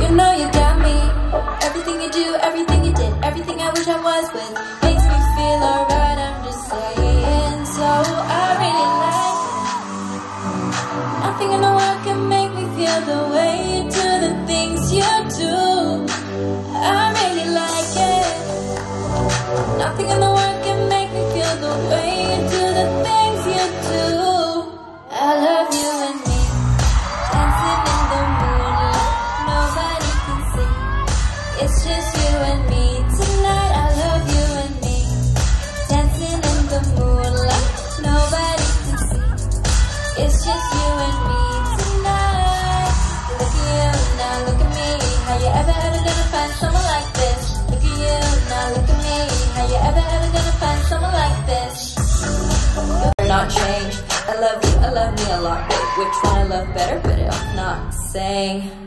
You know you got me. Everything you do, everything you did, everything I wish I was with makes me feel alright. I'm just saying. So I really like it. Nothing in the world can make me feel the way you do the things you do. I really like it. Nothing in the world can make me feel the way It's just you and me tonight. I love you and me, dancing in the moonlight. Nobody can see. It's just you and me tonight. Look at you now, look at me. How you ever ever gonna find someone like this? Look at you now, look at me. How you ever ever gonna find someone like this? You're not changed. I love you, I love me a lot. Which one I love better? But I'm not saying.